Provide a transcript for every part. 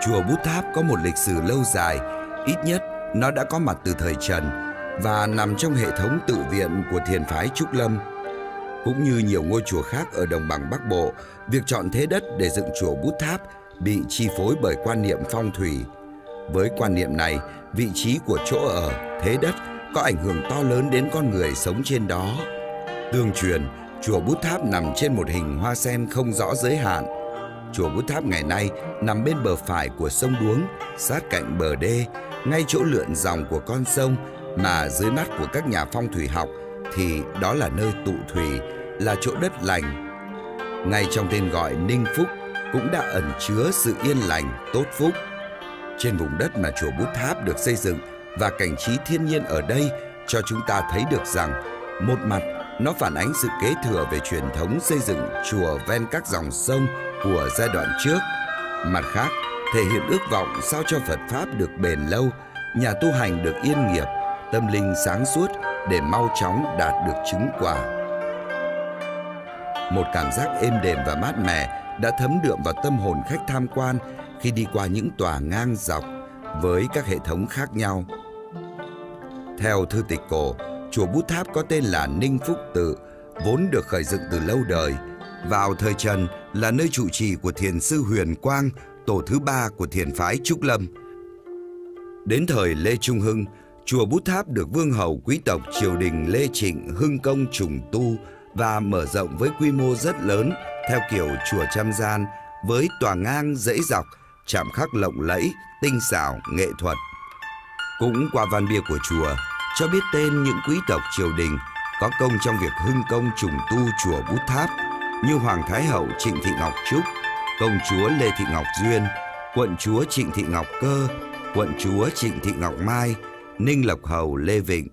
Chùa Bút Tháp có một lịch sử lâu dài, ít nhất nó đã có mặt từ thời Trần và nằm trong hệ thống tự viện của thiền phái Trúc Lâm. Cũng như nhiều ngôi chùa khác ở đồng bằng Bắc Bộ, việc chọn thế đất để dựng chùa Bút Tháp bị chi phối bởi quan niệm phong thủy. Với quan niệm này, vị trí của chỗ ở, thế đất có ảnh hưởng to lớn đến con người sống trên đó. Tương truyền, chùa Bút Tháp nằm trên một hình hoa sen không rõ giới hạn. Chùa Bút Tháp ngày nay nằm bên bờ phải của sông Đuống, sát cạnh bờ đê, ngay chỗ lượn dòng của con sông mà dưới mắt của các nhà phong thủy học thì đó là nơi tụ thủy, là chỗ đất lành. Ngay trong tên gọi Ninh Phúc cũng đã ẩn chứa sự yên lành, tốt phúc. Trên vùng đất mà chùa Bút Tháp được xây dựng và cảnh trí thiên nhiên ở đây cho chúng ta thấy được rằng một mặt nó phản ánh sự kế thừa về truyền thống xây dựng chùa ven các dòng sông của giai đoạn trước. Mặt khác, thể hiện ước vọng sao cho Phật Pháp được bền lâu, nhà tu hành được yên nghiệp, tâm linh sáng suốt để mau chóng đạt được chứng quả. Một cảm giác êm đềm và mát mẻ đã thấm đượm vào tâm hồn khách tham quan khi đi qua những tòa ngang dọc với các hệ thống khác nhau. Theo thư tịch cổ, chùa Bút Tháp có tên là Ninh Phúc Tự, vốn được khởi dựng từ lâu đời. Vào thời Trần là nơi trụ trì của thiền sư Huyền Quang, tổ thứ ba của thiền phái Trúc Lâm. Đến thời Lê Trung Hưng, chùa Bút Tháp được vương hầu quý tộc triều đình Lê Trịnh hưng công trùng tu và mở rộng với quy mô rất lớn theo kiểu chùa trăm gian với tòa ngang dãy dọc, chạm khắc lộng lẫy, tinh xảo, nghệ thuật. Cũng qua văn bia của chùa, cho biết tên những quý tộc triều đình có công trong việc hưng công trùng tu chùa Bút Tháp như Hoàng Thái Hậu Trịnh Thị Ngọc Trúc, công chúa Lê Thị Ngọc Duyên, quận chúa Trịnh Thị Ngọc Cơ, quận chúa Trịnh Thị Ngọc Mai, Ninh Lộc Hầu Lê Vịnh.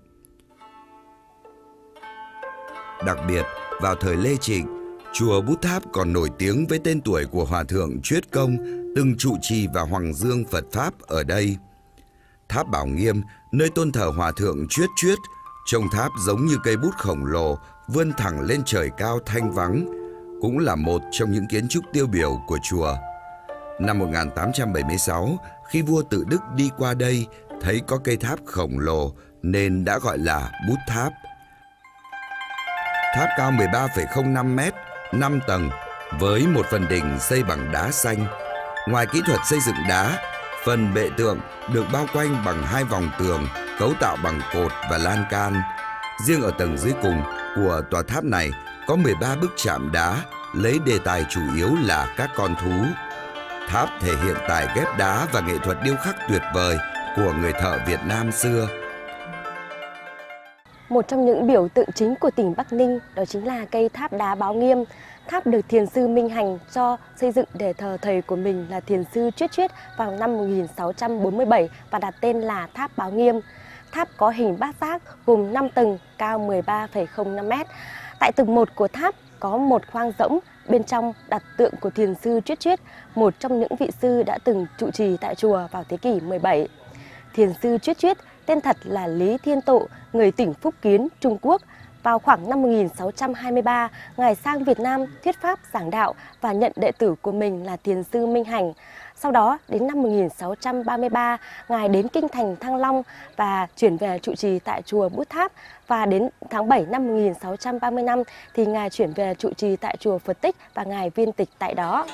Đặc biệt, vào thời Lê Trịnh, chùa Bút Tháp còn nổi tiếng với tên tuổi của Hòa Thượng Chuyết Công, từng trụ trì và Hoàng Dương Phật Pháp ở đây. Tháp Bảo Nghiêm, nơi tôn thờ Hòa Thượng Chuyết Chuyết, trông tháp giống như cây bút khổng lồ vươn thẳng lên trời cao thanh vắng, cũng là một trong những kiến trúc tiêu biểu của chùa. Năm 1876, khi vua tự Đức đi qua đây, thấy có cây tháp khổng lồ nên đã gọi là bút tháp. Tháp cao 13,05m, 5 tầng, với một phần đỉnh xây bằng đá xanh. Ngoài kỹ thuật xây dựng đá, phần bệ tượng được bao quanh bằng hai vòng tường cấu tạo bằng cột và lan can. Riêng ở tầng dưới cùng của tòa tháp này có 13 bức chạm đá lấy đề tài chủ yếu là các con thú. Tháp thể hiện tài ghép đá và nghệ thuật điêu khắc tuyệt vời của người thợ Việt Nam xưa. Một trong những biểu tượng chính của tỉnh Bắc Ninh đó chính là cây tháp đá báo nghiêm. Tháp được thiền sư Minh Hành cho xây dựng để thờ thầy của mình là thiền sư Chuyết Chuyết vào năm 1647 và đặt tên là tháp báo nghiêm. Tháp có hình bát giác gồm 5 tầng cao 13,05 mét Tại tầng 1 của tháp có một khoang rỗng, bên trong đặt tượng của thiền sư Chuyết Chuyết, một trong những vị sư đã từng trụ trì tại chùa vào thế kỷ 17. Thiền sư Chuyết Chuyết tên thật là Lý Thiên Tụ, người tỉnh Phúc Kiến, Trung Quốc. Vào khoảng năm 1623, Ngài sang Việt Nam thuyết pháp giảng đạo và nhận đệ tử của mình là Thiền sư Minh Hành. Sau đó, đến năm 1633, Ngài đến Kinh Thành Thăng Long và chuyển về trụ trì tại chùa Bút Tháp. Và đến tháng 7 năm 1635 thì Ngài chuyển về trụ trì tại chùa Phật Tích và Ngài viên tịch tại đó.